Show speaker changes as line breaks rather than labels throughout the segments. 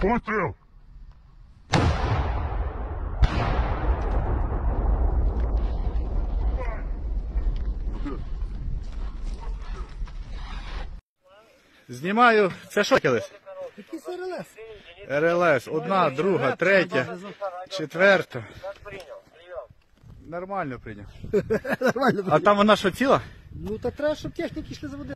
Постріл!
Знімаю. Це що колись?
Якийсь РЛС.
РЛС. Одна, друга, третя, четверта. Нормально прийняв.
Нормально.
А там вона що ціла?
Ну так треба, щоб техніки йшли за води.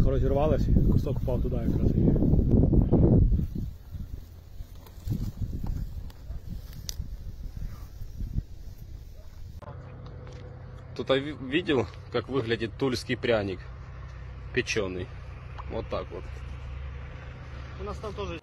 Бехо розірвалась, кусок впав туди якраз. і-
Тут ви- видел, как выглядит тульский пряник печеный. Вот так вот.
У нас там теж